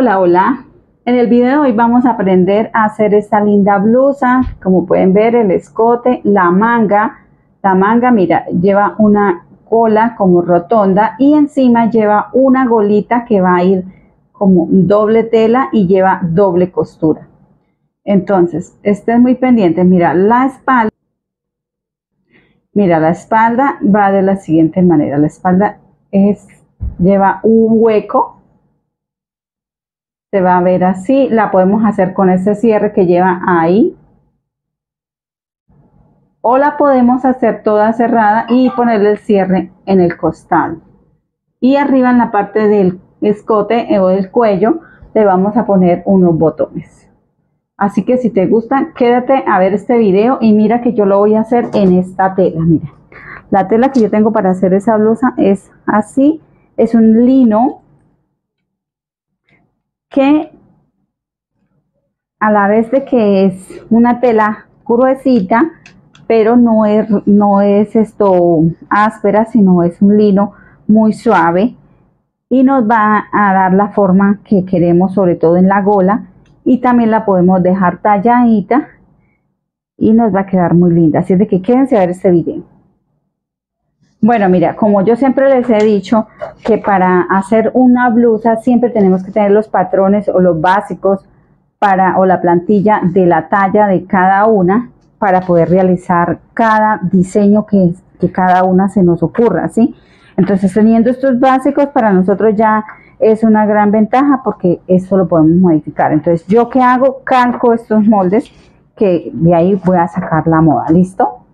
Hola, hola. En el video de hoy vamos a aprender a hacer esta linda blusa. Como pueden ver, el escote, la manga. La manga, mira, lleva una cola como rotonda y encima lleva una golita que va a ir como doble tela y lleva doble costura. Entonces, estén muy pendientes. Mira, la espalda. Mira, la espalda va de la siguiente manera. La espalda es, lleva un hueco se va a ver así. La podemos hacer con ese cierre que lleva ahí. O la podemos hacer toda cerrada y ponerle el cierre en el costal. Y arriba en la parte del escote o del cuello le vamos a poner unos botones. Así que si te gusta, quédate a ver este video y mira que yo lo voy a hacer en esta tela. Mira, la tela que yo tengo para hacer esa blusa es así. Es un lino que a la vez de que es una tela gruesita, pero no es, no es esto áspera, sino es un lino muy suave y nos va a dar la forma que queremos, sobre todo en la gola, y también la podemos dejar talladita y nos va a quedar muy linda. Así es de que quédense a ver este video. Bueno, mira, como yo siempre les he dicho que para hacer una blusa siempre tenemos que tener los patrones o los básicos para o la plantilla de la talla de cada una para poder realizar cada diseño que, que cada una se nos ocurra, ¿sí? Entonces teniendo estos básicos para nosotros ya es una gran ventaja porque eso lo podemos modificar. Entonces yo qué hago, calco estos moldes que de ahí voy a sacar la moda, ¿listo?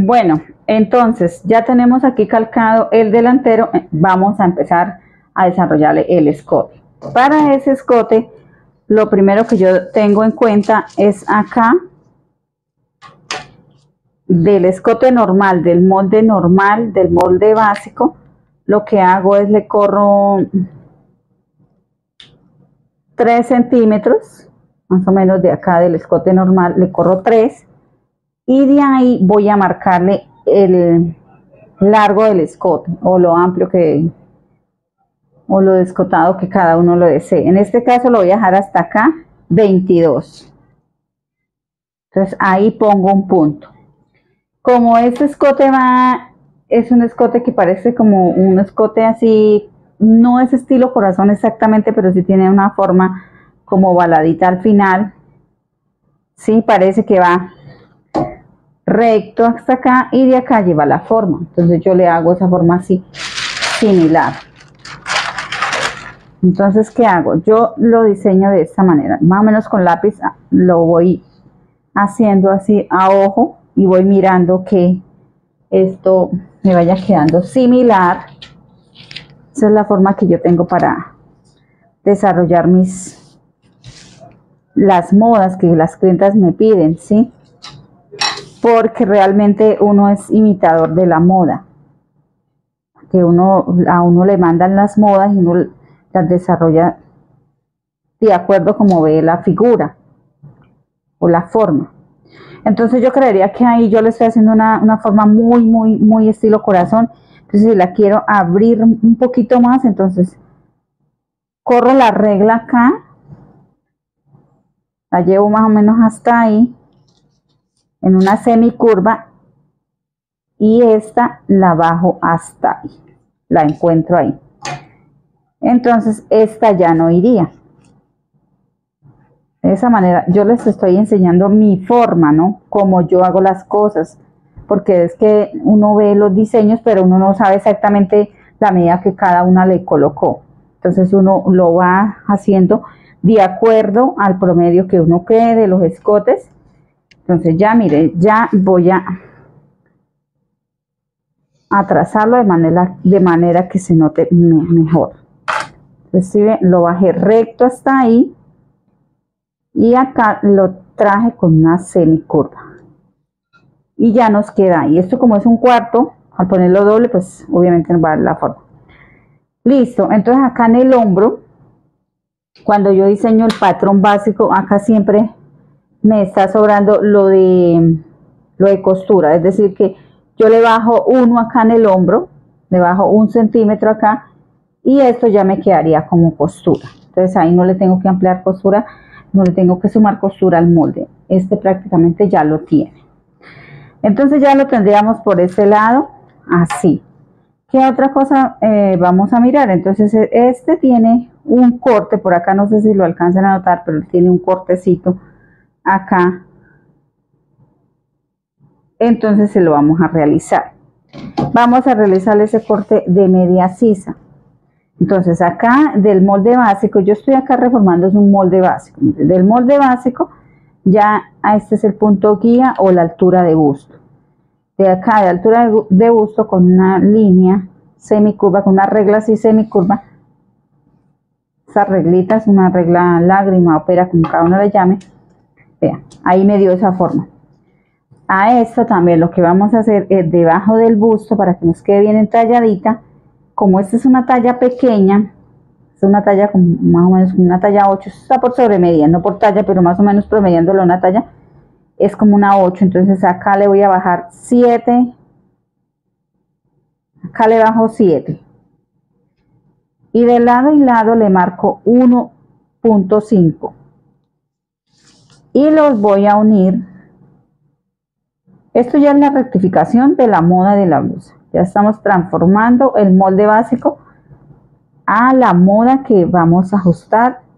Bueno, entonces ya tenemos aquí calcado el delantero, eh, vamos a empezar a desarrollarle el escote. Para ese escote, lo primero que yo tengo en cuenta es acá, del escote normal, del molde normal, del molde básico, lo que hago es le corro 3 centímetros, más o menos de acá del escote normal, le corro 3 y de ahí voy a marcarle el largo del escote o lo amplio que o lo descotado que cada uno lo desee. En este caso lo voy a dejar hasta acá 22. Entonces ahí pongo un punto. Como este escote va, es un escote que parece como un escote así, no es estilo corazón exactamente, pero sí tiene una forma como baladita al final. Sí, parece que va recto hasta acá y de acá lleva la forma. Entonces yo le hago esa forma así, similar. Entonces, ¿qué hago? Yo lo diseño de esta manera, más o menos con lápiz ah, lo voy haciendo así a ojo y voy mirando que esto me vaya quedando similar. Esa es la forma que yo tengo para desarrollar mis las modas que las clientas me piden, ¿sí? Porque realmente uno es imitador de la moda. Que uno, a uno le mandan las modas y uno las desarrolla de acuerdo como ve la figura o la forma. Entonces yo creería que ahí yo le estoy haciendo una, una forma muy, muy, muy estilo corazón. Entonces si la quiero abrir un poquito más, entonces corro la regla acá. La llevo más o menos hasta ahí en una semicurva y esta la bajo hasta ahí, la encuentro ahí. Entonces esta ya no iría. De esa manera yo les estoy enseñando mi forma, ¿no? Como yo hago las cosas. Porque es que uno ve los diseños, pero uno no sabe exactamente la medida que cada una le colocó. Entonces uno lo va haciendo de acuerdo al promedio que uno cree de los escotes entonces ya mire, ya voy a, a trazarlo de manera, de manera que se note mejor. Entonces lo bajé recto hasta ahí y acá lo traje con una semicurva. Y ya nos queda ahí. Esto como es un cuarto, al ponerlo doble, pues obviamente no va a dar la forma. Listo, entonces acá en el hombro, cuando yo diseño el patrón básico, acá siempre me está sobrando lo de, lo de costura, es decir que yo le bajo uno acá en el hombro, le bajo un centímetro acá y esto ya me quedaría como costura. Entonces ahí no le tengo que ampliar costura no le tengo que sumar costura al molde. Este prácticamente ya lo tiene. Entonces ya lo tendríamos por ese lado así. ¿Qué otra cosa eh, vamos a mirar? Entonces e, este tiene un corte, por acá no sé si lo alcanzan a notar, pero tiene un cortecito acá. Entonces se lo vamos a realizar. Vamos a realizar ese corte de media sisa. Entonces acá del molde básico, yo estoy acá reformando es un molde básico. Del molde básico ya este es el punto guía o la altura de busto de acá de altura de busto con una línea semicurva, con una regla así semicurva. Esa reglita es una regla lágrima, opera como cada uno le llame. Ahí me dio esa forma. A esto también lo que vamos a hacer es debajo del busto para que nos quede bien entalladita. Como esta es una talla pequeña, es una talla como más o menos una talla 8, está por sobre media, no por talla, pero más o menos promediándolo una talla es como una 8, entonces acá le voy a bajar 7, acá le bajo 7 y de lado y lado le marco 1.5 y los voy a unir esto ya es la rectificación de la moda de la blusa ya estamos transformando el molde básico a la moda que vamos a ajustar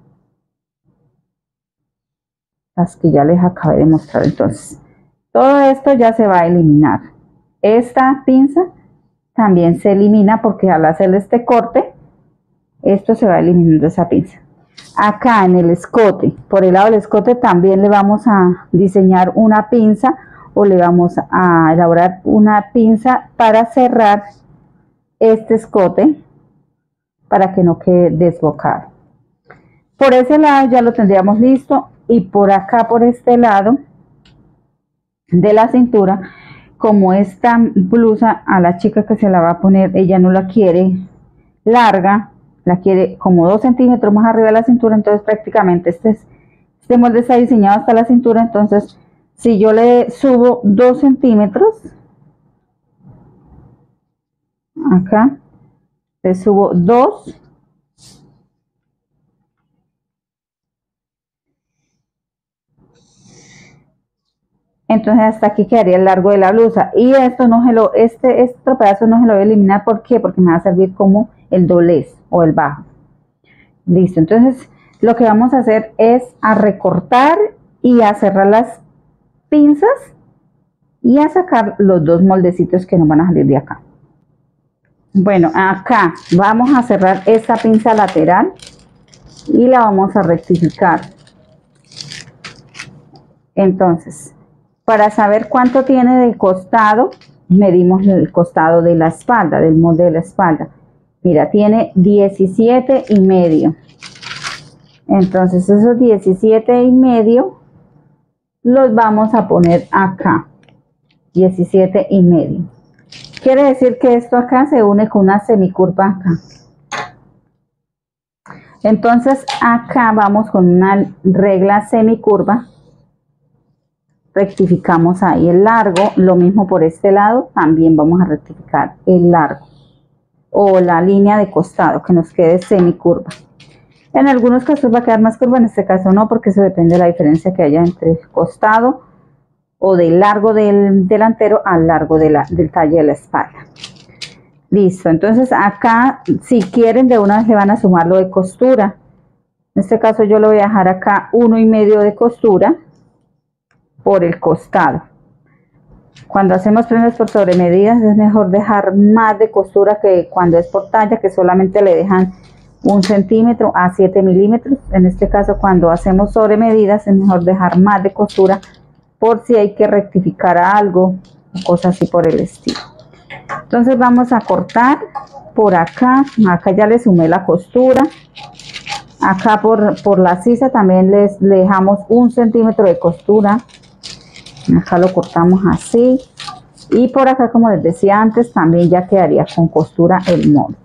que ya les acabé de mostrar. Entonces, todo esto ya se va a eliminar. Esta pinza también se elimina porque al hacer este corte, esto se va eliminando esa pinza. Acá en el escote, por el lado del escote también le vamos a diseñar una pinza o le vamos a elaborar una pinza para cerrar este escote para que no quede desbocado. Por ese lado ya lo tendríamos listo y por acá, por este lado de la cintura, como esta blusa a la chica que se la va a poner, ella no la quiere larga, la quiere como dos centímetros más arriba de la cintura, entonces prácticamente este, este molde está diseñado hasta la cintura, entonces si yo le subo dos centímetros, acá, le subo dos entonces hasta aquí quedaría el largo de la blusa y esto no se lo este este pedazo no se lo voy a eliminar ¿por qué? porque me va a servir como el doblez o el bajo. Listo entonces lo que vamos a hacer es a recortar y a cerrar las pinzas y a sacar los dos moldecitos que nos van a salir de acá. Bueno acá vamos a cerrar esta pinza lateral y la vamos a rectificar. Entonces para saber cuánto tiene de costado, medimos el costado de la espalda, del molde de la espalda. Mira, tiene 17 y medio. Entonces esos 17 y medio los vamos a poner acá. 17 y medio. Quiere decir que esto acá se une con una semicurva acá. Entonces acá vamos con una regla semicurva rectificamos ahí el largo, lo mismo por este lado, también vamos a rectificar el largo o la línea de costado que nos quede semicurva. En algunos casos va a quedar más curva, en este caso no, porque eso depende de la diferencia que haya entre el costado o del largo del delantero al largo de la, del talle de la espalda. Listo, entonces acá si quieren de una vez le van a sumar lo de costura. En este caso yo lo voy a dejar acá uno y medio de costura por el costado. Cuando hacemos prendas por sobre medidas es mejor dejar más de costura que cuando es por talla, que solamente le dejan un centímetro a 7 milímetros. En este caso, cuando hacemos sobre medidas, es mejor dejar más de costura por si hay que rectificar algo o cosas así por el estilo. Entonces vamos a cortar por acá. Acá ya le sumé la costura. Acá por, por la sisa también les, le dejamos un centímetro de costura acá lo cortamos así. Y por acá como les decía antes también ya quedaría con costura el molde.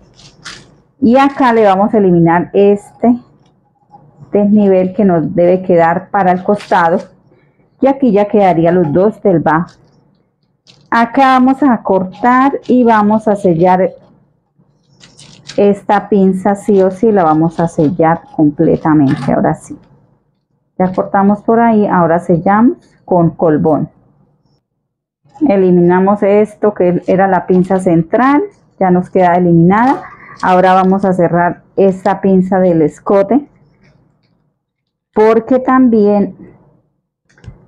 Y acá le vamos a eliminar este desnivel que nos debe quedar para el costado. Y aquí ya quedaría los dos del bajo. Acá vamos a cortar y vamos a sellar esta pinza sí o sí la vamos a sellar completamente, ahora sí. Ya cortamos por ahí, ahora sellamos con colbón. Eliminamos esto que era la pinza central, ya nos queda eliminada. Ahora vamos a cerrar esta pinza del escote porque también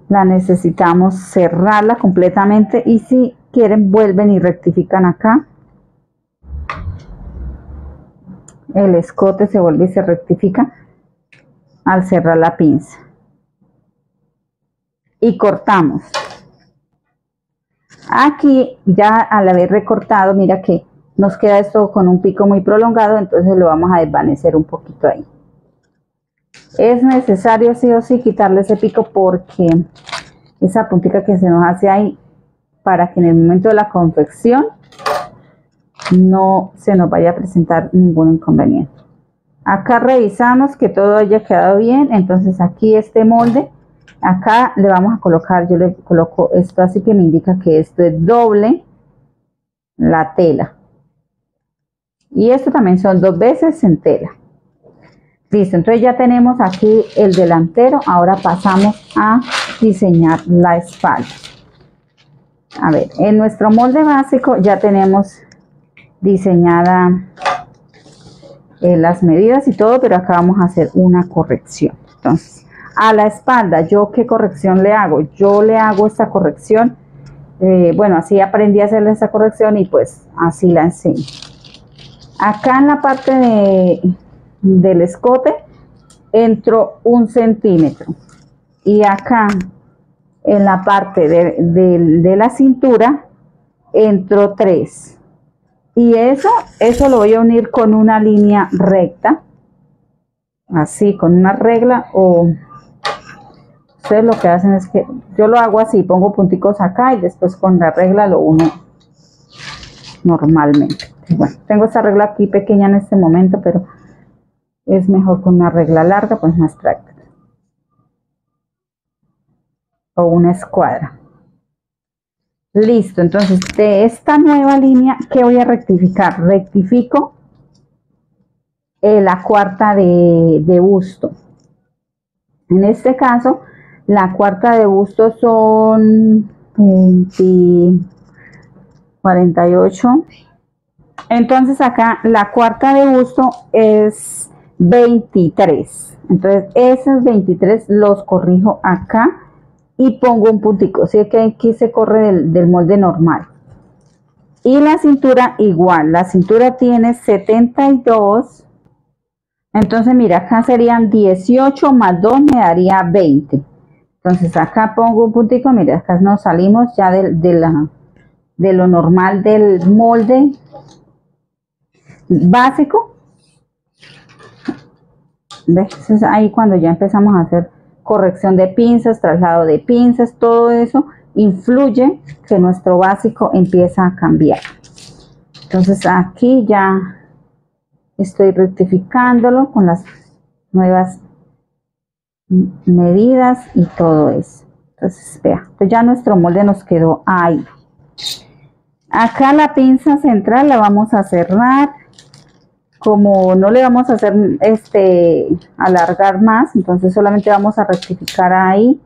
la necesitamos cerrarla completamente y si quieren vuelven y rectifican acá el escote se vuelve y se rectifica al cerrar la pinza y cortamos aquí ya al haber recortado mira que nos queda esto con un pico muy prolongado entonces lo vamos a desvanecer un poquito ahí es necesario sí o sí quitarle ese pico porque esa puntita que se nos hace ahí para que en el momento de la confección no se nos vaya a presentar ningún inconveniente. Acá revisamos que todo haya quedado bien, entonces aquí este molde, acá le vamos a colocar, yo le coloco esto así que me indica que esto es doble la tela. Y esto también son dos veces en tela. Listo, entonces ya tenemos aquí el delantero. Ahora pasamos a diseñar la espalda. A ver, en nuestro molde básico ya tenemos diseñada eh, las medidas y todo, pero acá vamos a hacer una corrección. Entonces, a la espalda, ¿yo qué corrección le hago? Yo le hago esta corrección, eh, bueno, así aprendí a hacerle esta corrección y pues así la enseño. Acá en la parte de, del escote entro un centímetro. Y acá en la parte de, la cintura entro tres. Y eso eso lo voy a unir con una línea recta. Así con una regla o ustedes lo que hacen es que yo lo hago así pongo punticos acá y después con la regla lo uno normalmente bueno tengo esta regla aquí pequeña en este momento pero es mejor con una regla larga, pues más práctica. O una escuadra. Listo, entonces de esta nueva línea, ¿qué voy a rectificar? Rectifico eh, la cuarta de, de busto. En este caso, la cuarta de busto son 48. Entonces acá la cuarta de busto es 23. Entonces, esos 23 los corrijo acá y pongo un puntico. Así que aquí se corre del, molde normal. Y la cintura igual. La cintura tiene 72. Entonces, mira, acá serían 18 más 2 me daría 20. Entonces, acá pongo un puntico. Mira, acá nos salimos ya de, la, de lo normal del molde básico ¿Ves? Es ahí cuando ya empezamos a hacer corrección de pinzas, traslado de pinzas, todo eso influye que nuestro básico empieza a cambiar. Entonces aquí ya estoy rectificándolo con las nuevas medidas y todo eso. Entonces, vea, ya nuestro molde nos quedó ahí. Acá la pinza central la vamos a cerrar como no le vamos a hacer este alargar más, entonces solamente vamos a rectificar ahí.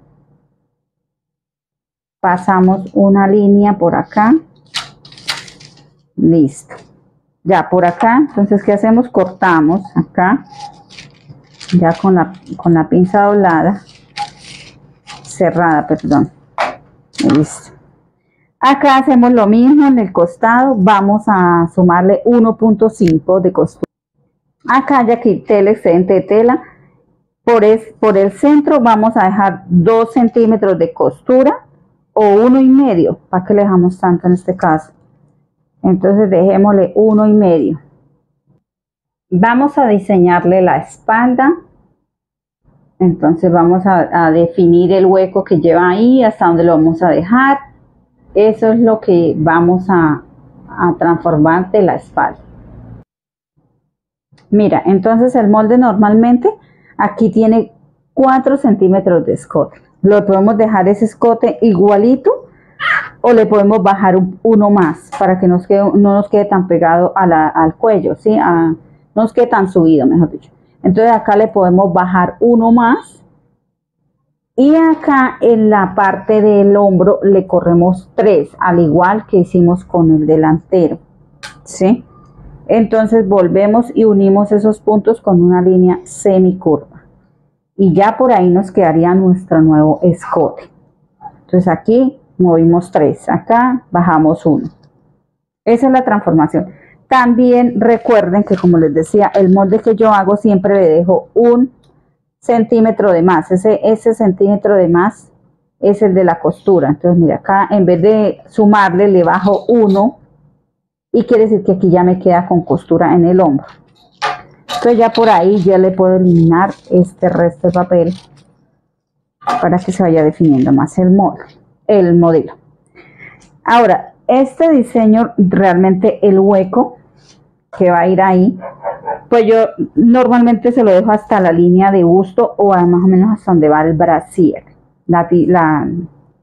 Pasamos una línea por acá. Listo. Ya por acá, entonces ¿qué hacemos? Cortamos acá, ya con la, con la pinza doblada, cerrada, perdón. Listo. Acá hacemos lo mismo en el costado, vamos a sumarle 1.5 de costura. Acá ya quité el excedente de tela, por, por el centro vamos a dejar 2 centímetros de costura o uno y medio, ¿para qué le dejamos tanto en este caso? Entonces dejémosle uno y medio. Vamos a diseñarle la espalda. Entonces vamos a, a definir el hueco que lleva ahí, hasta donde lo vamos a dejar eso es lo que vamos a, transformar de la espalda. Mira, entonces el molde normalmente aquí tiene 4 centímetros de escote. Lo podemos dejar ese escote igualito o le podemos bajar uno más para que nos quede, no nos quede tan pegado al cuello, ¿sí? Nos quede tan subido, mejor dicho. Entonces acá le podemos bajar uno más y acá en la parte del hombro le corremos tres, al igual que hicimos con el delantero, ¿sí? Entonces volvemos y unimos esos puntos con una línea semicurva. Y ya por ahí nos quedaría nuestro nuevo escote. Entonces aquí movimos 3, acá bajamos 1. Esa es la transformación. También recuerden que como les decía, el molde que yo hago siempre le dejo un centímetro de más. Ese, ese centímetro de más es el de la costura. Entonces mira, acá en vez de sumarle le bajo 1 y quiere decir que aquí ya me queda con costura en el hombro. Entonces ya por ahí ya le puedo eliminar este resto de papel para que se vaya definiendo más el molde el modelo. Ahora, este diseño, realmente el hueco que va a ir ahí, pues yo normalmente se lo dejo hasta la línea de busto o más o menos hasta donde va el brasier, la, la,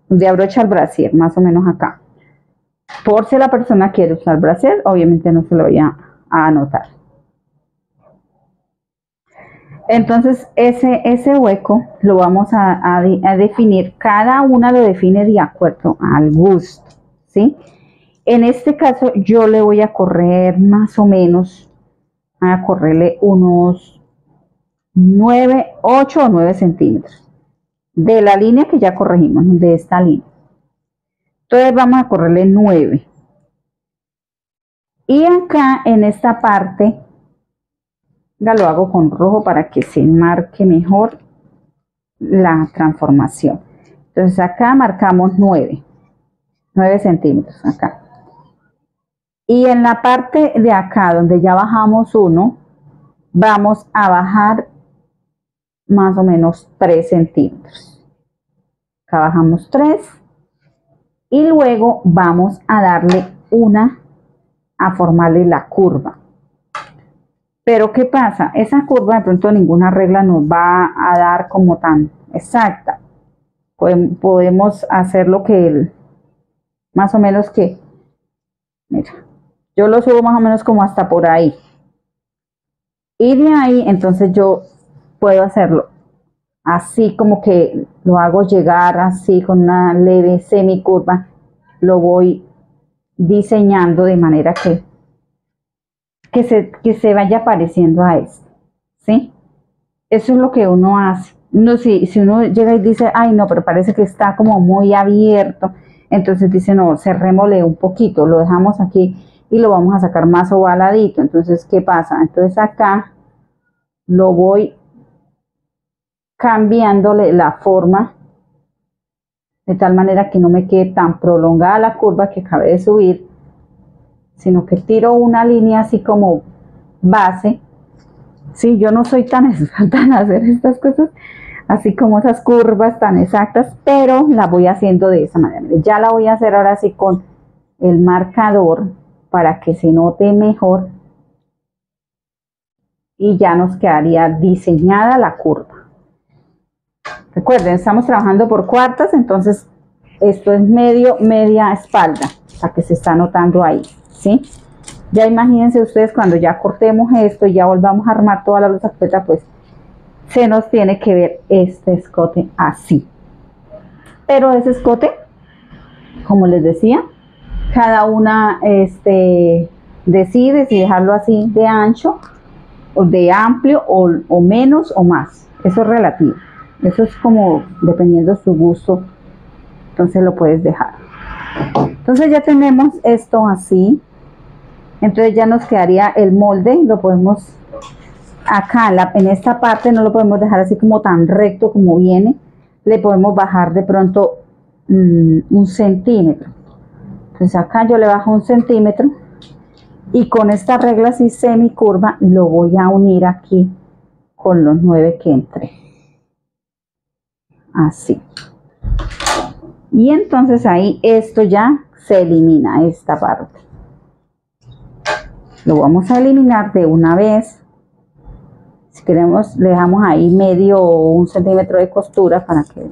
de abrocha el brasier, más o menos acá. Por si la persona quiere usar brasier, obviamente no se lo voy a anotar. Entonces, ese, ese hueco lo vamos a, definir, cada una lo define de acuerdo al gusto, ¿sí? En este caso, yo le voy a correr más o menos, a correrle unos 9, 8 o 9 centímetros de la línea que ya corregimos, de esta línea. Entonces vamos a correrle 9. Y acá en esta parte ya lo hago con rojo para que se marque mejor la transformación. Entonces acá marcamos 9, 9 centímetros acá. Y en la parte de acá donde ya bajamos 1, vamos a bajar más o menos 3 centímetros. Acá bajamos 3 y luego vamos a darle una, a formarle la curva. Pero ¿qué pasa? Esa curva de pronto ninguna regla nos va a dar como tan exacta. Podemos hacer lo que él, más o menos que, mira, yo lo subo más o menos como hasta por ahí. Y de ahí entonces yo puedo hacerlo así como que lo hago llegar así con una leve semicurva. Lo voy diseñando de manera que que se, que se vaya pareciendo a esto, ¿sí? Eso es lo que uno hace. No, si, si uno llega y dice, ay, no, pero parece que está como muy abierto, entonces dice, no, cerrémosle un poquito, lo dejamos aquí y lo vamos a sacar más ovaladito. Entonces, ¿qué pasa? Entonces acá lo voy cambiándole la forma de tal manera que no me quede tan prolongada la curva que acabé de subir sino que tiro una línea así como base. Sí, yo no soy tan experta en hacer estas cosas, así como esas curvas tan exactas, pero la voy haciendo de esa manera. Ya la voy a hacer ahora sí con el marcador para que se note mejor y ya nos quedaría diseñada la curva. Recuerden, estamos trabajando por cuartas, entonces esto es medio, media espalda, la que se está notando ahí. ¿sí? Ya imagínense ustedes cuando ya cortemos esto y ya volvamos a armar toda la blusa completa, pues se nos tiene que ver este escote así. Pero ese escote, como les decía, cada una este, decide si dejarlo así de ancho o de amplio o, o menos o más. Eso es relativo. Eso es como dependiendo de su gusto. Entonces lo puedes dejar. Entonces ya tenemos esto así. Entonces ya nos quedaría el molde, lo podemos acá en esta parte no lo podemos dejar así como tan recto como viene, le podemos bajar de pronto mm, un centímetro. Entonces acá yo le bajo un centímetro y con esta regla así semicurva lo voy a unir aquí con los nueve que entré. Así. Y entonces ahí esto ya se elimina esta parte. Lo vamos a eliminar de una vez. Si queremos, le dejamos ahí medio o un centímetro de costura para que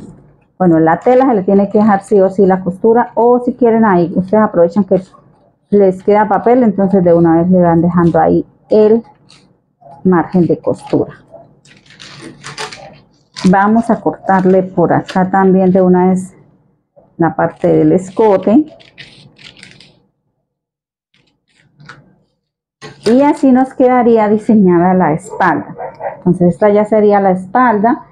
Bueno, la tela se le tiene que dejar sí o sí la costura o si quieren ahí, ustedes aprovechan que les queda papel, entonces de una vez le van dejando ahí el margen de costura. Vamos a cortarle por acá también de una vez la parte del escote. Y así nos quedaría diseñada la espalda. Entonces esta ya sería la espalda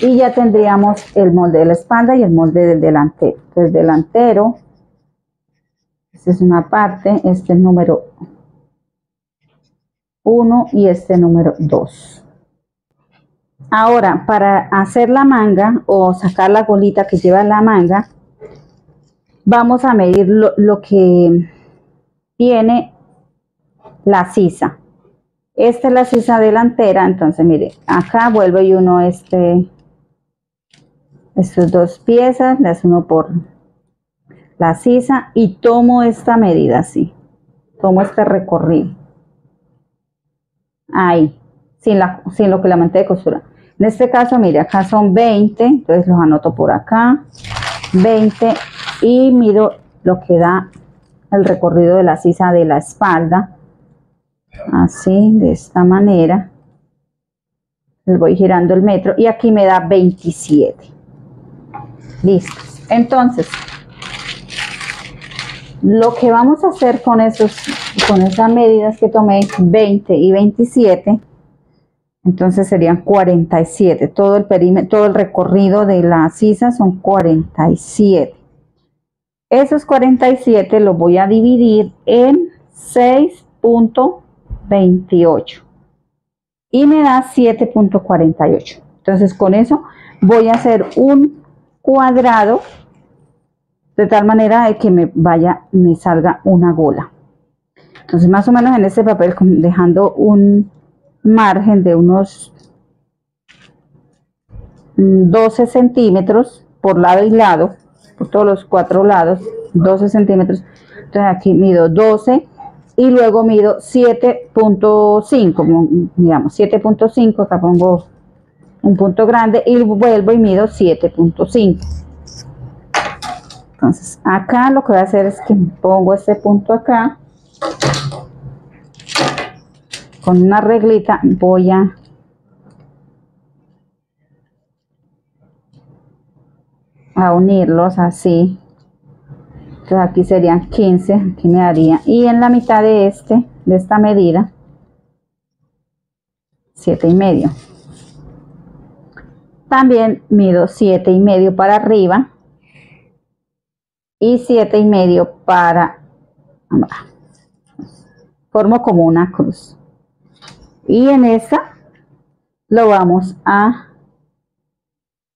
y ya tendríamos el molde de la espalda y el molde del delantero. El delantero, esta es una parte, este es número 1 y este número 2. Ahora, para hacer la manga o sacar la golita que lleva la manga, vamos a medir lo, lo que tiene la sisa. Esta es la sisa delantera, entonces mire, acá vuelvo y uno este estas dos piezas, las uno por la sisa y tomo esta medida así. Tomo este recorrido. Ahí, sin, la, sin lo que la mente de costura. En este caso, mire, acá son 20, entonces los anoto por acá. 20 y mido lo que da el recorrido de la sisa de la espalda. Así, de esta manera. Les voy girando el metro y aquí me da 27. Listo. Entonces, lo que vamos a hacer con esos, con esas medidas que tomé, 20 y 27, entonces serían 47. Todo el perímetro, todo el recorrido de la sisa son 47. Esos 47 los voy a dividir en 6.28 y me da 7.48. Entonces con eso voy a hacer un cuadrado de tal manera de que me vaya, me salga una gola. Entonces más o menos en este papel dejando un margen de unos 12 centímetros por lado y lado, por todos los cuatro lados, 12 centímetros. Entonces aquí mido 12 y luego mido 7.5, digamos 7.5, acá pongo un punto grande y vuelvo y mido 7.5 entonces acá lo que voy a hacer es que pongo este punto acá. Con una reglita voy a a unirlos así. Entonces aquí serían 15 aquí me daría. Y en la mitad de este de esta medida 7 y medio también mido siete y medio para arriba y siete y medio para. Formo como una cruz. Y en esa lo vamos a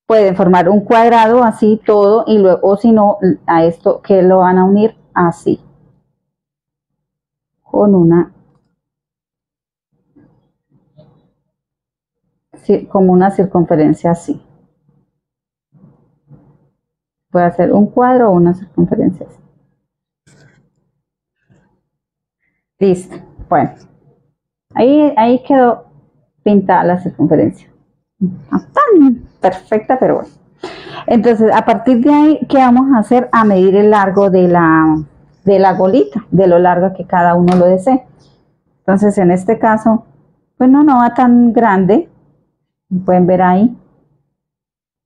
pueden formar un cuadrado así todo y luego o si no a esto que lo van a unir así con una como una circunferencia así. Puede hacer un cuadro o una circunferencia así. Listo. Bueno. Ahí, ahí quedó pintada la circunferencia. Ah, perfecta, pero bueno. Entonces, a partir de ahí, ¿qué vamos a hacer? A medir el largo de la, de la golita, de lo largo que cada uno lo desee. Entonces, en este caso, pues no, no va tan grande, pueden ver ahí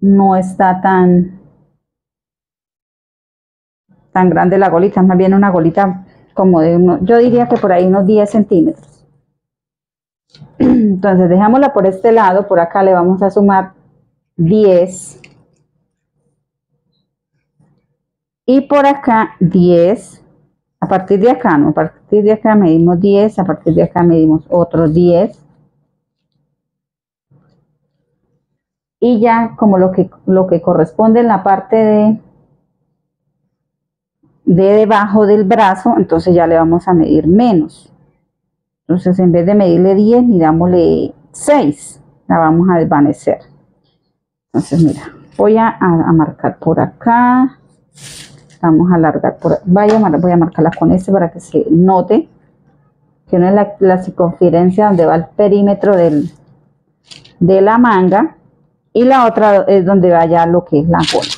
no está tan tan grande la golita, más bien una golita como de uno, yo diría que por ahí unos 10 centímetros. Entonces dejámosla por este lado, por acá le vamos a sumar 10 y por acá 10. A partir de acá, no, a partir de acá medimos 10, a partir de acá medimos otros 10 y ya como lo que, lo que corresponde en la parte de, de debajo del brazo, entonces ya le vamos a medir menos. Entonces en vez de medirle 10, midámosle 6, la vamos a desvanecer. Entonces mira, voy a, marcar por acá, vamos a alargar por vaya, voy a marcarla con este para que se note que no es la, circunferencia donde va el perímetro del, de la manga y la otra es donde vaya lo que es la cola.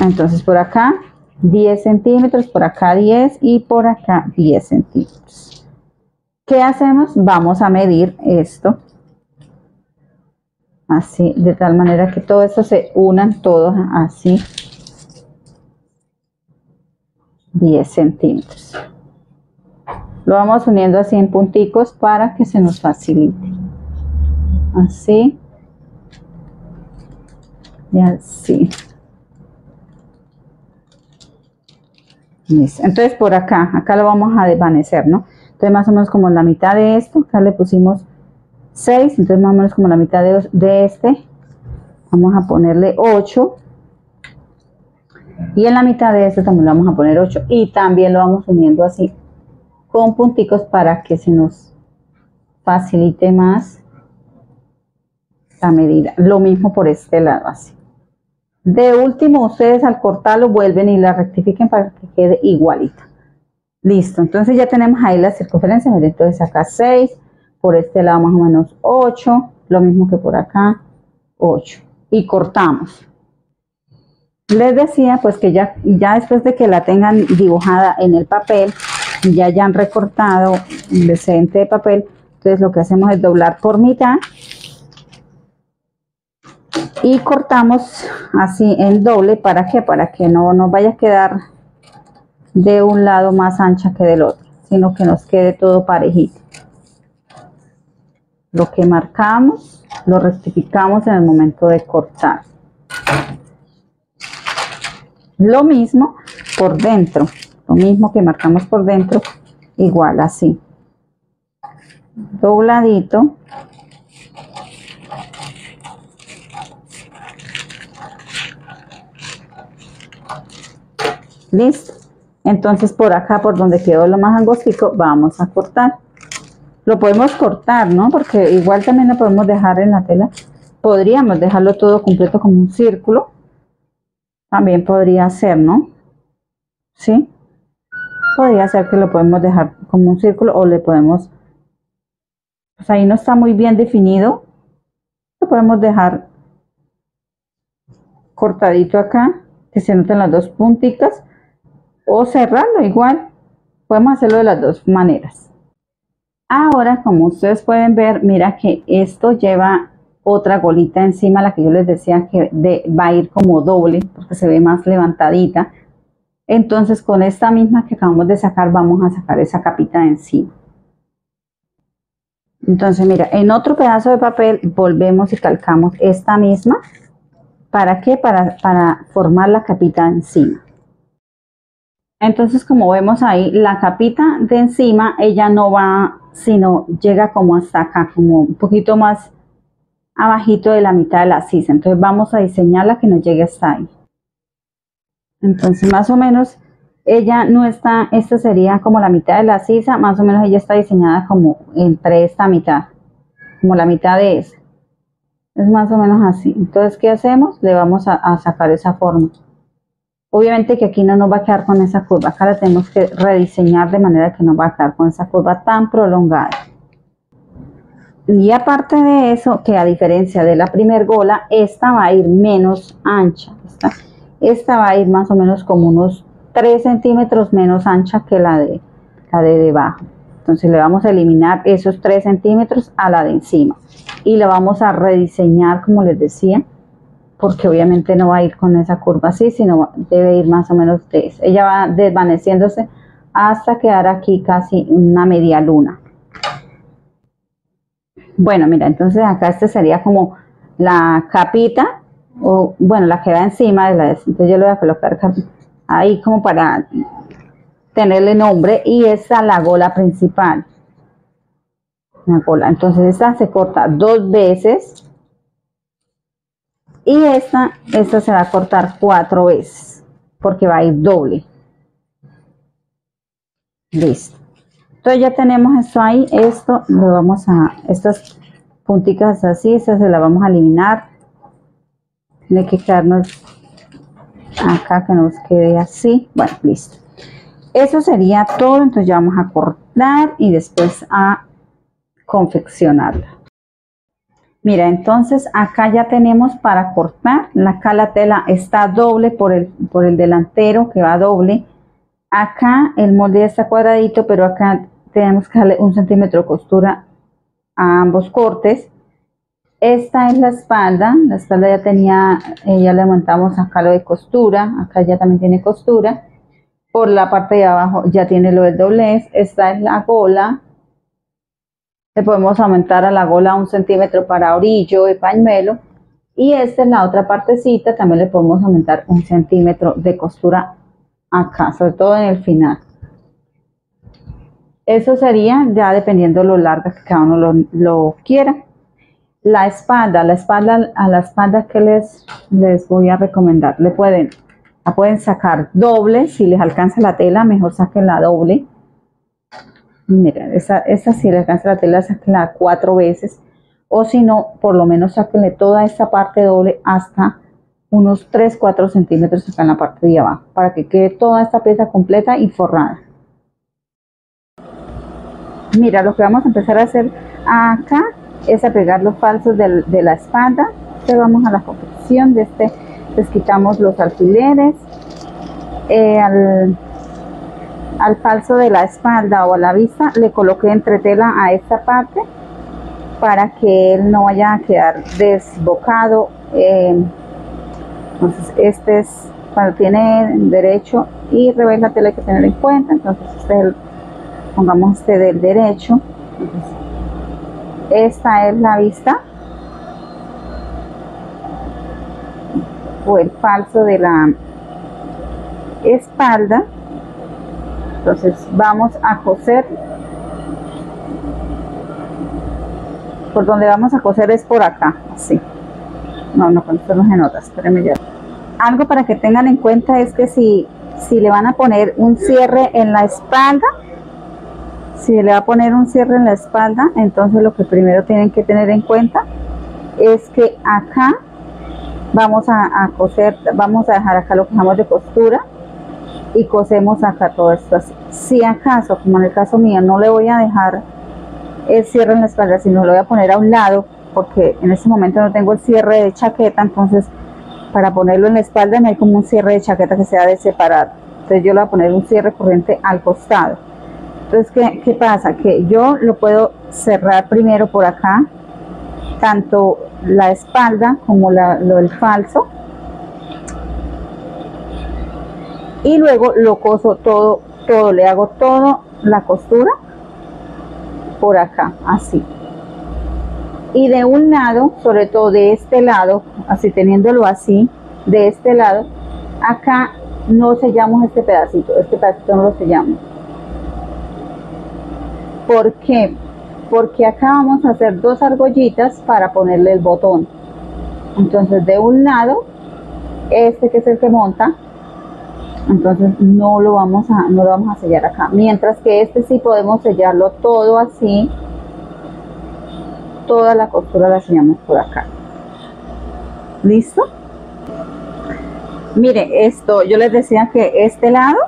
Entonces por acá 10 centímetros, por acá 10 y por acá 10 centímetros. ¿Qué hacemos? Vamos a medir esto. Así, de tal manera que todo esto se unan todos así. 10 centímetros. Lo vamos uniendo así en punticos para que se nos facilite. Así. Y así. Entonces por acá, acá lo vamos a desvanecer, ¿no? Entonces más o menos como la mitad de esto, acá le pusimos 6, entonces más o menos como la mitad de, de este, vamos a ponerle 8. Y en la mitad de este también le vamos a poner 8 y también lo vamos uniendo así con punticos para que se nos facilite más la medida. Lo mismo por este lado así. De último, ustedes al cortarlo vuelven y la rectifiquen para que quede igualita. Listo, entonces ya tenemos ahí la circunferencia. entonces acá 6, por este lado más o menos 8, lo mismo que por acá, 8. Y cortamos. Les decía pues que ya, ya después de que la tengan dibujada en el papel, ya hayan recortado un decente de papel, entonces lo que hacemos es doblar por mitad y cortamos así en doble para que para que no nos vaya a quedar de un lado más ancha que del otro sino que nos quede todo parejito. Lo que marcamos lo rectificamos en el momento de cortar. Lo mismo por dentro mismo que marcamos por dentro igual así dobladito Listo. Entonces por acá, por donde quedó lo más angostico, vamos a cortar. Lo podemos cortar, ¿no? Porque igual también lo podemos dejar en la tela. Podríamos dejarlo todo completo como un círculo. También podría ser, ¿no? ¿Sí? Podría ser que lo podemos dejar como un círculo o le podemos... Pues ahí no está muy bien definido. Lo podemos dejar cortadito acá, que se noten las dos puntitas o cerrarlo igual. Podemos hacerlo de las dos maneras. Ahora, como ustedes pueden ver, mira que esto lleva otra golita encima, la que yo les decía que va a ir como doble, porque se ve más levantadita. Entonces, con esta misma que acabamos de sacar, vamos a sacar esa capita de encima. Entonces, mira, en otro pedazo de papel volvemos y calcamos esta misma. ¿Para qué? Para, para formar la capita de encima. Entonces, como vemos ahí, la capita de encima, ella no va, sino llega como hasta acá, como un poquito más abajito de la mitad de la sisa. Entonces vamos a diseñarla que nos llegue hasta ahí. Entonces, más o menos, ella no está, esta sería como la mitad de la sisa, más o menos ella está diseñada como entre esta mitad, como la mitad de esa. Es más o menos así. Entonces, ¿qué hacemos? Le vamos a sacar esa forma. Obviamente que aquí no nos va a quedar con esa curva, acá la tenemos que rediseñar de manera que no va a quedar con esa curva tan prolongada. Y aparte de eso, que a diferencia de la primer gola, esta va a ir menos ancha. Esta va a ir más o menos como unos 3 centímetros menos ancha que la de, la de debajo. Entonces le vamos a eliminar esos 3 centímetros a la de encima. Y la vamos a rediseñar, como les decía, porque obviamente no va a ir con esa curva así, sino debe ir más o menos de eso. Ella va desvaneciéndose hasta quedar aquí casi una media luna. Bueno, mira, entonces acá este sería como la capita, o bueno, la que va encima de la... Entonces yo le voy a colocar ahí como para tenerle nombre y esa la gola principal. La gola. Entonces esta se corta dos veces y esta, esta se va a cortar cuatro veces, porque va a ir doble. Listo. Entonces ya tenemos esto ahí, esto lo vamos a, estas punticas así, estas se las vamos a eliminar. Tiene que quedarnos acá que nos quede así. Bueno, listo. Eso sería todo, entonces ya vamos a cortar y después a confeccionarla. Mira, entonces acá ya tenemos para cortar. Acá la tela está doble por el, por el delantero que va doble. Acá el molde está cuadradito, pero acá tenemos que darle un centímetro de costura a ambos cortes. Esta es la espalda. La espalda ya tenía, eh, ya le montamos acá lo de costura. Acá ya también tiene costura. Por la parte de abajo ya tiene lo del doblez. Esta es la gola le podemos aumentar a la gola un centímetro para orillo de pañuelo y esta es la otra partecita, también le podemos aumentar un centímetro de costura acá, sobre todo en el final. Eso sería ya dependiendo lo larga que cada uno lo, quiera. La espalda, la espalda, a la espalda que les, les voy a recomendar, le pueden, la pueden sacar doble, si les alcanza la tela, mejor saquen la doble Miren, esa, esa si le alcanza la tela, sáquenla cuatro veces. O si no, por lo menos sáquenle toda esta parte doble hasta unos 3-4 centímetros acá en la parte de abajo. Para que quede toda esta pieza completa y forrada. Mira, lo que vamos a empezar a hacer acá es pegar los falsos de, la espalda. Entonces vamos a la confección de este. Les quitamos los alfileres. Eh, al al falso de la espalda o a la vista le coloqué entretela a esta parte para que él no vaya a quedar desbocado eh, entonces este es cuando tiene derecho y revés la tela que tener en cuenta entonces este pongamos este del derecho esta es la vista. O el falso de la espalda. Entonces vamos a coser. Por donde vamos a coser es por acá así. No no con esto no se nota espérenme ya. Algo para que tengan en cuenta es que si si le van a poner un cierre en la espalda si le va a poner un cierre en la espalda entonces lo que primero tienen que tener en cuenta es que acá vamos a, coser vamos a dejar acá lo que dejamos de costura y cosemos acá todo esto así. Si acaso, como en el caso mío, no le voy a dejar el cierre en la espalda, sino lo voy a poner a un lado, porque en este momento no tengo el cierre de chaqueta, entonces para ponerlo en la espalda no hay como un cierre de chaqueta que sea de separado. Entonces yo le voy a poner un cierre corriente al costado. Entonces, ¿qué, qué pasa? Que yo lo puedo cerrar primero por acá, tanto la espalda como lo del falso, y luego lo coso todo, todo, le hago todo la costura por acá, así. Y de un lado, sobre todo de este lado, así teniéndolo así, de este lado, acá no sellamos este pedacito, este pedacito no lo sellamos. ¿Por qué? Porque acá vamos a hacer dos argollitas para ponerle el botón. Entonces de un lado, este que es el que monta, entonces no lo vamos a no lo vamos a sellar acá mientras que este sí podemos sellarlo todo así toda la costura la sellamos por acá listo mire esto yo les decía que este lado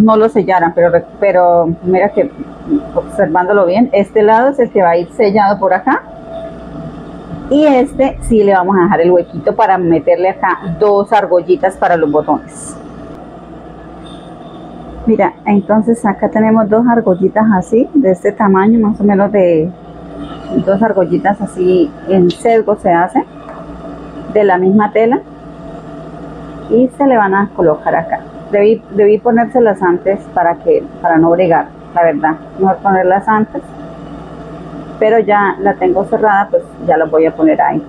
no lo sellaran pero pero mira que observándolo bien este lado es el que va a ir sellado por acá y este sí le vamos a dejar el huequito para meterle acá dos argollitas para los botones Mira, entonces acá tenemos dos argollitas así, de este tamaño, más o menos de dos argollitas así en sesgo se hace, de la misma tela. Y se le van a colocar acá. Debí, debí ponérselas antes para que para no bregar, la verdad. Mejor ponerlas antes. Pero ya la tengo cerrada, pues ya las voy a poner ahí.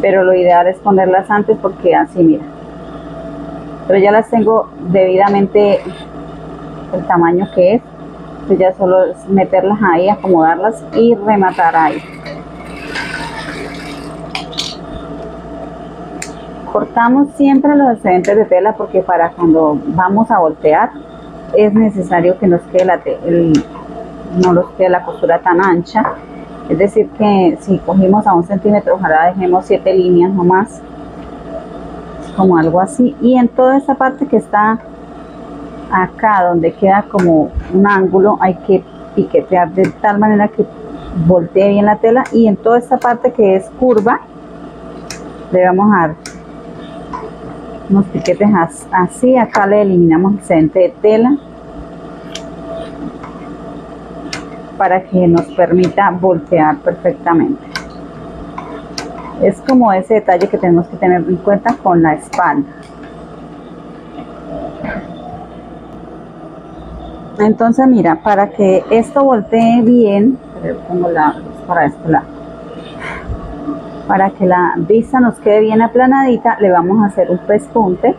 Pero lo ideal es ponerlas antes porque así, mira, pero ya las tengo debidamente el tamaño que es entonces ya solo es meterlas ahí acomodarlas y rematar ahí cortamos siempre los excedentes de tela porque para cuando vamos a voltear es necesario que nos quede la no nos quede la costura tan ancha. Es decir que si cogimos a un centímetro ojalá dejemos siete líneas nomás como algo así. Y en toda esa parte que está acá donde queda como un ángulo hay que piquetear de tal manera que voltee bien la tela. Y en toda esta parte que es curva le vamos a dar unos piquetes así. Acá le eliminamos el excedente de tela para que nos permita voltear perfectamente. Es como ese detalle que tenemos que tener en cuenta con la espalda. Entonces mira para que esto voltee bien pongo la para este lado para que la vista nos quede bien aplanadita le vamos a hacer un pespunte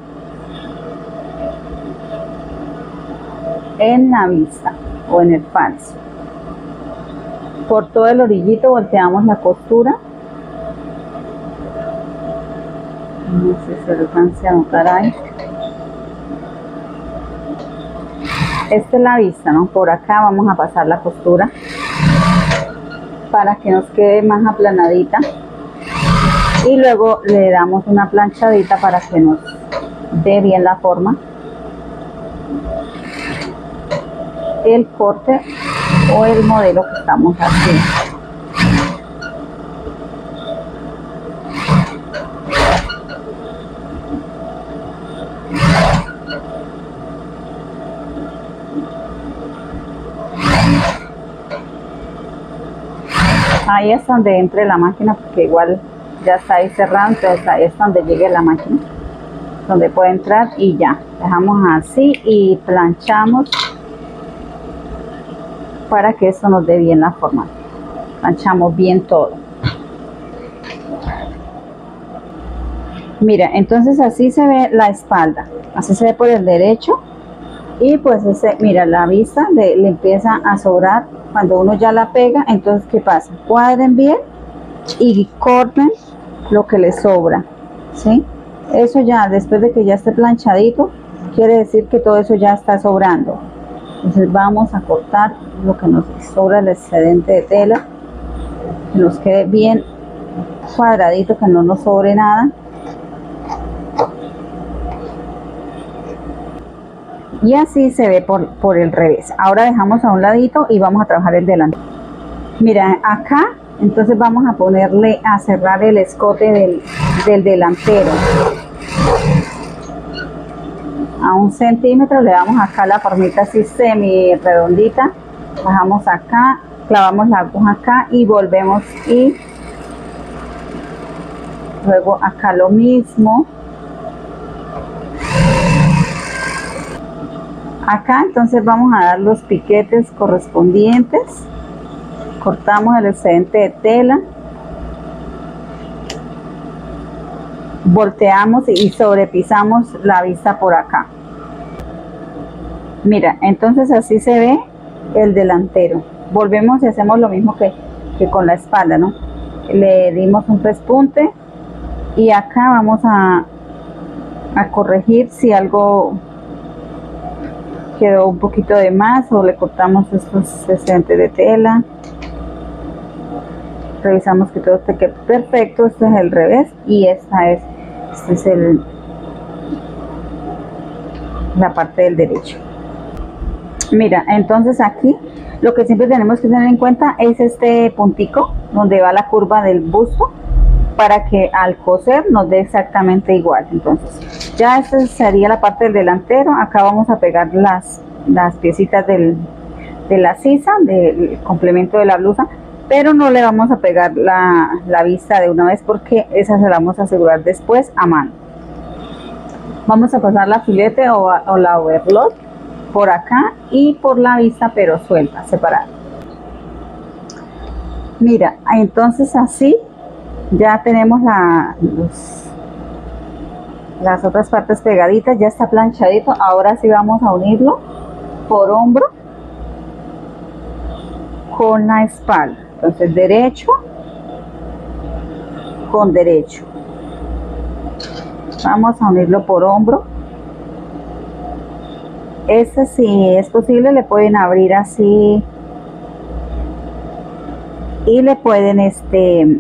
en la vista o en el falso. Por todo el orillito volteamos la costura. No sé si se alcance a notar ahí. Esta es la vista no por acá vamos a pasar la costura para que nos quede más aplanadita y luego le damos una planchadita para que nos dé bien la forma. El corte o el modelo que estamos haciendo. Ahí es donde entre la máquina porque igual ya está ahí cerrado entonces ahí es donde llegue la máquina donde puede entrar y ya. Dejamos así y planchamos para que esto nos dé bien la forma. Planchamos bien todo. Mira entonces así se ve la espalda. Así se ve por el derecho. Y pues ese mira la vista le, le empieza a sobrar. Cuando uno ya la pega entonces qué pasa cuadren bien y corten lo que les sobra ¿sí? eso ya después de que ya esté planchadito quiere decir que todo eso ya está sobrando. Entonces vamos a cortar lo que nos sobra el excedente de tela que nos quede bien cuadradito que no nos sobre nada. Y así se ve por, por el revés. Ahora dejamos a un ladito y vamos a trabajar el delante mira acá entonces vamos a ponerle a cerrar el escote del, del delantero. A un centímetro le damos acá la formita así semi redondita. Bajamos acá clavamos la aguja acá y volvemos y luego acá lo mismo. Acá entonces vamos a dar los piquetes correspondientes cortamos el excedente de tela volteamos y sobrepisamos la vista por acá. Mira entonces así se ve el delantero. Volvemos y hacemos lo mismo que, que con la espalda no le dimos un pespunte y acá vamos a, a corregir si algo quedó un poquito de más o le cortamos estos excedentes de tela revisamos que todo esté perfecto este es el revés y esta es este es el la parte del derecho. Mira entonces aquí lo que siempre tenemos que tener en cuenta es este puntico donde va la curva del busto para que al coser nos dé exactamente igual. Entonces ya esta sería la parte del delantero. Acá vamos a pegar las las piecitas del, de la sisa del complemento de la blusa pero no le vamos a pegar la, vista de una vez porque esa se la vamos a asegurar después a mano. Vamos a pasar la filete o, la overlock por acá y por la vista pero suelta, separada. Mira, entonces así ya tenemos la, las otras partes pegaditas, ya está planchadito. Ahora sí vamos a unirlo por hombro con la espalda entonces derecho con derecho. Vamos a unirlo por hombro. Este si es posible le pueden abrir así y le pueden este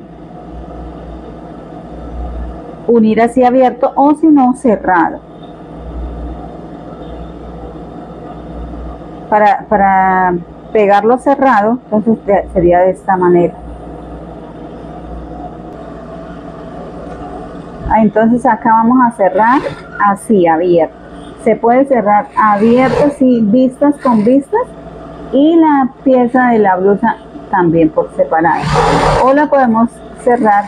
unir así abierto o si no cerrado. Para, para pegarlo cerrado, entonces sería de esta manera. Ah, entonces acá vamos a cerrar así, abierto. Se puede cerrar abierto, así, vistas con vistas, y la pieza de la blusa también por separado. O la podemos cerrar,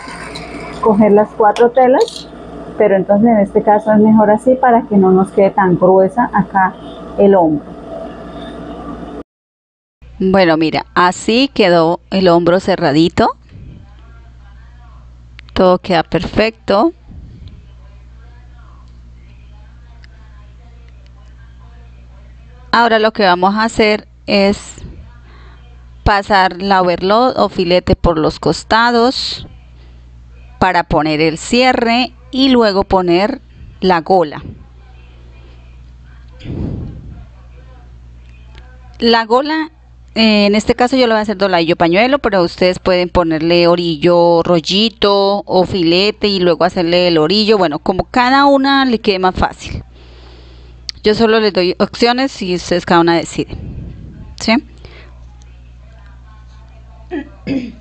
coger las cuatro telas, pero entonces en este caso es mejor así para que no nos quede tan gruesa acá el hombro. Bueno, mira, así quedó el hombro cerradito. Todo queda perfecto. Ahora lo que vamos a hacer es pasar la overload o filete por los costados para poner el cierre y luego poner la gola. La gola, en este caso yo lo voy a hacer doladillo pañuelo, pero ustedes pueden ponerle orillo rollito o filete y luego hacerle el orillo, bueno, como cada una le quede más fácil. Yo solo les doy opciones y ustedes cada una decide. ¿Sí?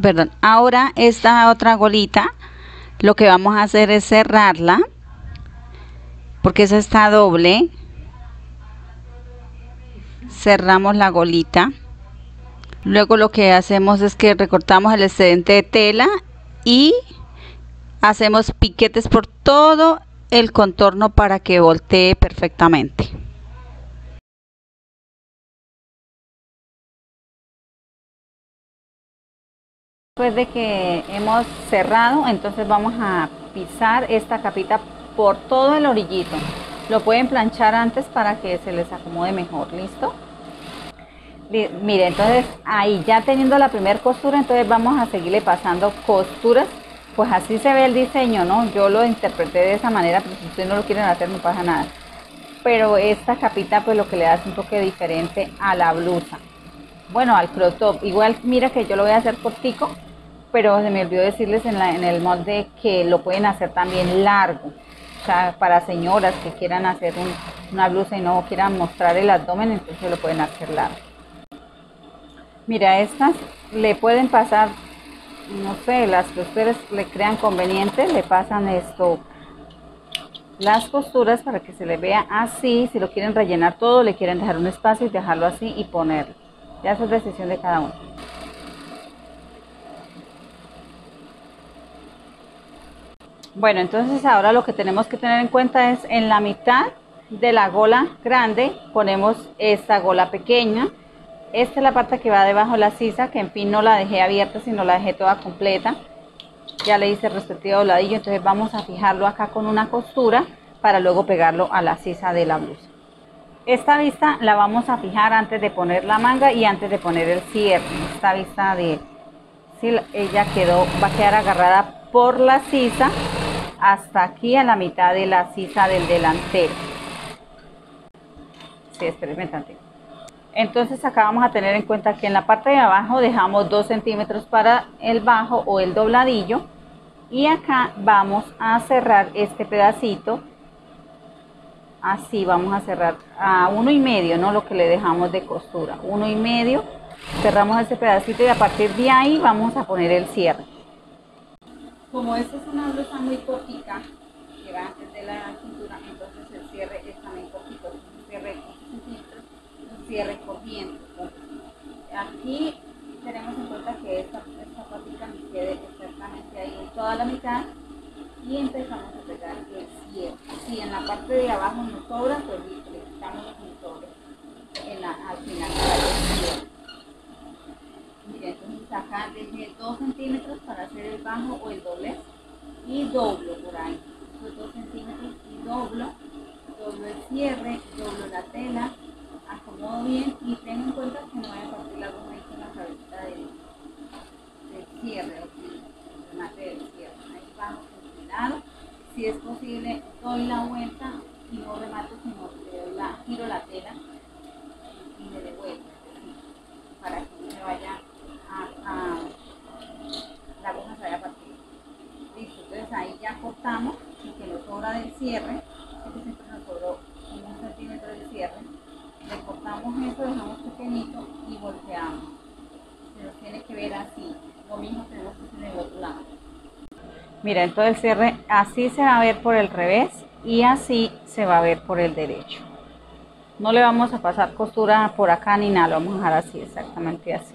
Perdón. Ahora esta otra golita, lo que vamos a hacer es cerrarla, porque esa está doble. Cerramos la golita. Luego lo que hacemos es que recortamos el excedente de tela y hacemos piquetes por todo el contorno para que voltee perfectamente. Después de que hemos cerrado, entonces vamos a pisar esta capita por todo el orillito. Lo pueden planchar antes para que se les acomode mejor, ¿listo? Mire, entonces ahí ya teniendo la primera costura, entonces vamos a seguirle pasando costuras pues así se ve el diseño, ¿no? Yo lo interpreté de esa manera, pero si ustedes no lo quieren hacer no pasa nada. Pero esta capita pues lo que le da es un toque diferente a la blusa. Bueno, al crop top. Igual mira que yo lo voy a hacer cortico, pero se me olvidó decirles en, la, en el molde que lo pueden hacer también largo. O sea, para señoras que quieran hacer una blusa y no quieran mostrar el abdomen, entonces lo pueden hacer largo. Mira, estas le pueden pasar no sé, las que ustedes le crean conveniente, le pasan esto, las costuras para que se le vea así, si lo quieren rellenar todo, le quieren dejar un espacio y dejarlo así y ponerlo. Ya es decisión de cada uno. Bueno, entonces ahora lo que tenemos que tener en cuenta es en la mitad de la gola grande ponemos esta gola pequeña esta es la parte que va debajo de la sisa, que en fin no la dejé abierta, sino la dejé toda completa. Ya le hice el respectivo dobladillo, entonces vamos a fijarlo acá con una costura para luego pegarlo a la sisa de la blusa. Esta vista la vamos a fijar antes de poner la manga y antes de poner el cierre. Esta vista de si ella quedó, va a quedar agarrada por la sisa hasta aquí a la mitad de la sisa del delantero. Sí, espérenme. Entonces acá vamos a tener en cuenta que en la parte de abajo dejamos 2 centímetros para el bajo o el dobladillo. Y acá vamos a cerrar este pedacito. Así vamos a cerrar a uno y medio, no lo que le dejamos de costura. Uno y medio. Cerramos este pedacito y a partir de ahí vamos a poner el cierre. Como esta es una blusa muy cortita, que va antes de la cintura, entonces el cierre es también cortito. cierre cierre corriendo. aquí tenemos en cuenta que esta, esta patita nos quede exactamente ahí en toda la mitad y empezamos a pegar el cierre. Si en la parte de abajo nos sobra, pues le quitamos que sobre en la, al final cierre. Miren, entonces acá dejé 2 centímetros para hacer el bajo o el doblez y doblo por ahí. Esos 2 centímetros y doblo, doblo el cierre, doblo la tela acomodo bien y tengo en cuenta que no voy a partir la goma con la cabecita del, cierre, el remate del cierre. Ahí vamos lado. Si es posible, doy la vuelta y no remato, sino le doy la, giro la tela y le devuelvo, para que no se vaya a, a la goma se vaya a partir. Listo, entonces ahí ya cortamos y que nos sobra del cierre, que siempre nos sobró pequeñito y volteamos. Se los tiene que ver así. Lo mismo tenemos que hacer el otro lado. Mira, entonces cierre así se va a ver por el revés y así se va a ver por el derecho. No le vamos a pasar costura por acá ni nada, lo vamos a dejar así, exactamente así.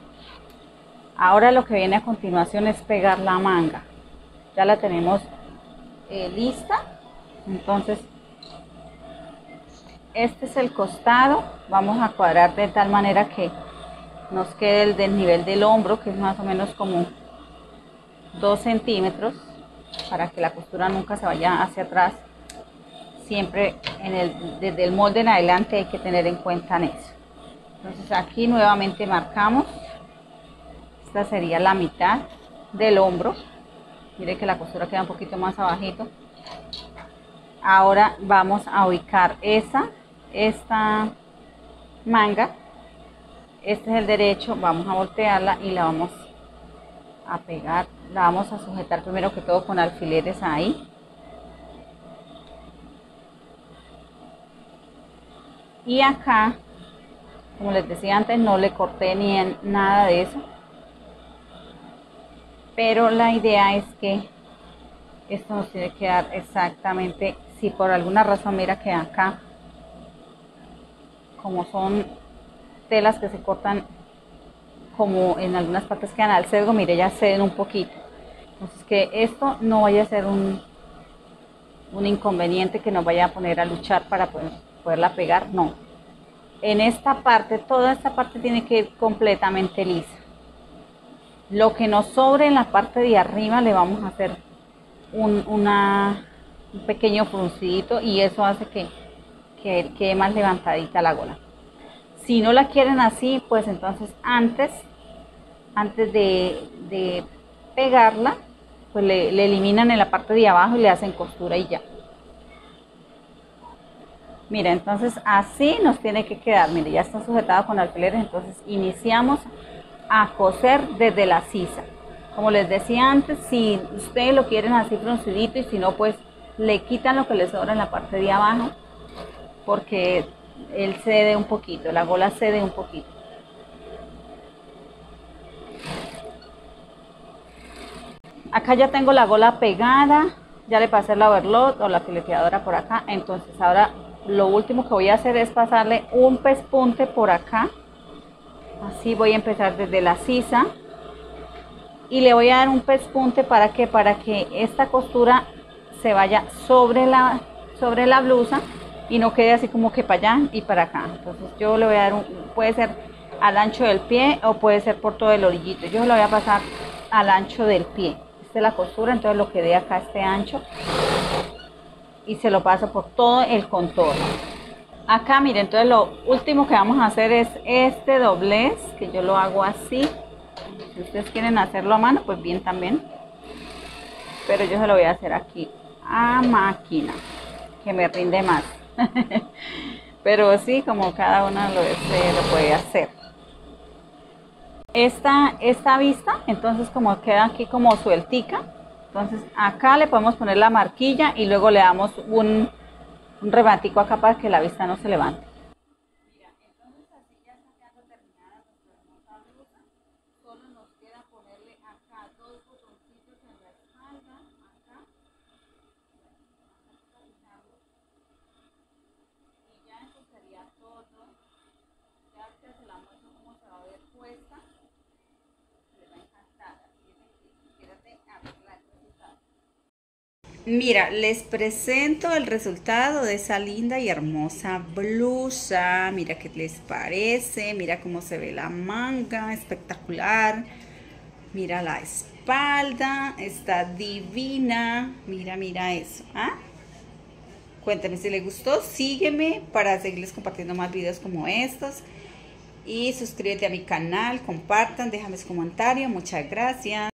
Ahora lo que viene a continuación es pegar la manga. Ya la tenemos eh, lista, entonces este es el costado. Vamos a cuadrar de tal manera que nos quede el del nivel del hombro, que es más o menos como 2 centímetros, para que la costura nunca se vaya hacia atrás. Siempre en desde el molde en adelante hay que tener en cuenta eso. Entonces aquí nuevamente marcamos esta sería la mitad del hombro mire que la costura queda un poquito más abajito ahora vamos a ubicar esa esta manga. Este es el derecho vamos a voltearla y la vamos a pegar. La vamos a sujetar primero que todo con alfileres ahí. Y acá como les decía antes no le corté ni en nada de eso. Pero la idea es que esto nos tiene que dar exactamente, si por alguna razón mira que acá, como son telas que se cortan como en algunas partes quedan al cergo, mire ya ceden un poquito. Entonces que esto no vaya a ser un, un inconveniente que nos vaya a poner a luchar para poderla pegar, no. En esta parte, toda esta parte tiene que ir completamente lisa. Lo que nos sobre en la parte de arriba le vamos a hacer un, pequeño fruncidito y eso hace que, quede más levantadita la gola. Si no la quieren así, pues entonces antes, antes de, pegarla, pues le, le, eliminan en la parte de abajo y le hacen costura y ya. Mira, entonces así nos tiene que quedar. Mire, ya está sujetado con alfileres, entonces iniciamos a coser desde la sisa. Como les decía antes, si ustedes lo quieren así fruncidito y si no, pues le quitan lo que les sobra en la parte de abajo porque él cede un poquito, la gola cede un poquito. Acá ya tengo la gola pegada, ya le pasé la overlock o la fileteadora por acá, entonces ahora lo último que voy a hacer es pasarle un pespunte por acá. Así voy a empezar desde la sisa. Y le voy a dar un pespunte para que para que esta costura se vaya sobre la sobre la blusa y no quede así como que para allá y para acá entonces yo le voy a dar un, puede ser al ancho del pie o puede ser por todo el orillito yo lo voy a pasar al ancho del pie esta es la costura entonces lo que dé acá este ancho y se lo paso por todo el contorno Acá, miren, entonces lo último que vamos a hacer es este doblez, que yo lo hago así. Si ustedes quieren hacerlo a mano, pues bien también. Pero yo se lo voy a hacer aquí a máquina, que me rinde más. Pero sí, como cada uno lo, lo puede hacer. Esta, esta vista, entonces como queda aquí como sueltica, entonces acá le podemos poner la marquilla y luego le damos un un rebatico acá para que la vista no se levante. Mira, entonces así ya está quedando terminada nuestra hermosa blusa. Solo nos queda ponerle acá dos botoncitos en la espalda, acá. Y ya eso sería todo. Ya que se la muestro cómo se va a ver puesta. Le va a encantar. Así que quédate a ver la resultado. Mira, les presento el resultado de esa linda y hermosa blusa. Mira qué les parece. Mira cómo se ve la manga. Espectacular. Mira la espalda. Está divina. Mira, mira eso. ¿ah? Cuéntame si les gustó. Sígueme para seguirles compartiendo más videos como estos. Y suscríbete a mi canal. Compartan. Déjame su comentario. Muchas gracias.